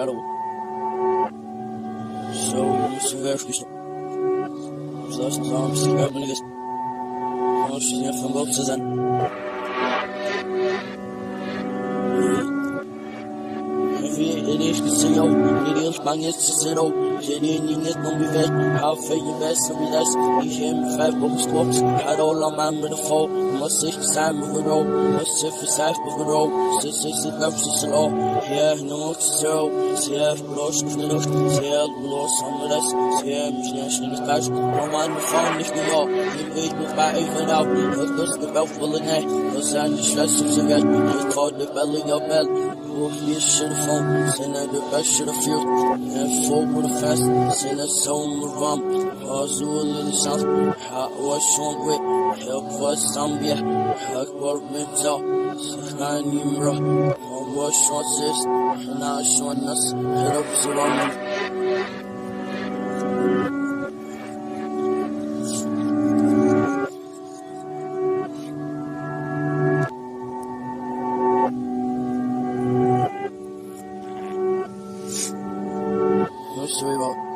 Incredible. So, seriously. Zelfs de armste hebben is. Als je van boven zijn. Vi är inte så jag, det är inte många som då. Det är inget någon vi vet, här för ju bäst som vi läs. Vi är med fem på skåp, här håller man med det få. Måste inte säga med vad då, måste för sig på vad då. Så så så där så så då. Här nu också så, ser blås nu då, ser blås som det, ser mig snäs nu skash. Kom man med fan nicht nu bara över då. Jag går ska bara fulla nej. Och sen stress så vet. Jag tar det belly up väl. Sen de baş rafiyot Hep I nefes Sene savunur vam Hazırlı lisans Hak ve şonwe Hep ve sambiye I var mevza I was Hak ve şansiz I şanas Hep zamanım život.